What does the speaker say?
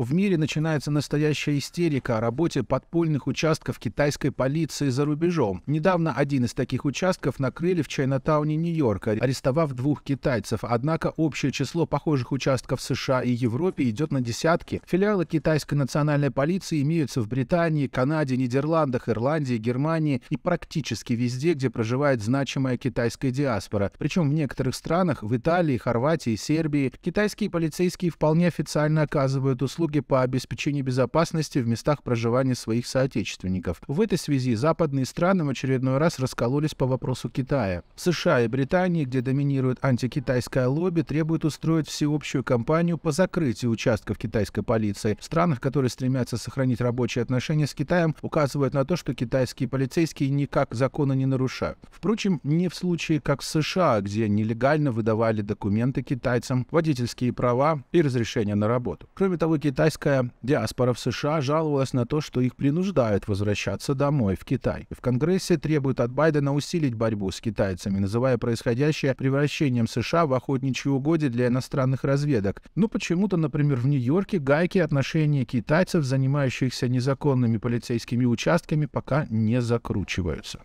в мире начинается настоящая истерика о работе подпольных участков китайской полиции за рубежом. Недавно один из таких участков накрыли в Чайнатауне Нью-Йорка, арестовав двух китайцев. Однако общее число похожих участков в США и Европе идет на десятки. Филиалы китайской национальной полиции имеются в Британии, Канаде, Нидерландах, Ирландии, Германии и практически везде, где проживает значимая китайская диаспора. Причем в некоторых странах, в Италии, Хорватии, Сербии, китайские полицейские вполне официально оказывают услуги по обеспечению безопасности в местах проживания своих соотечественников. В этой связи западные страны в очередной раз раскололись по вопросу Китая. США и Британии, где доминирует антикитайское лобби, требуют устроить всеобщую кампанию по закрытию участков китайской полиции. В странах, которые стремятся сохранить рабочие отношения с Китаем, указывают на то, что китайские полицейские никак закона не нарушают. Впрочем, не в случае, как в США, где нелегально выдавали документы китайцам, водительские права и разрешения на работу. Кроме того, китайская диаспора в США жаловалась на то, что их принуждают возвращаться домой, в Китай. В Конгрессе требуют от Байдена усилить борьбу с китайцами, называя происходящее превращением США в охотничьи угодья для иностранных разведок. Но почему-то, например, в Нью-Йорке гайки отношения китайцев, занимающихся незаконными полицейскими участками, пока не закручиваются.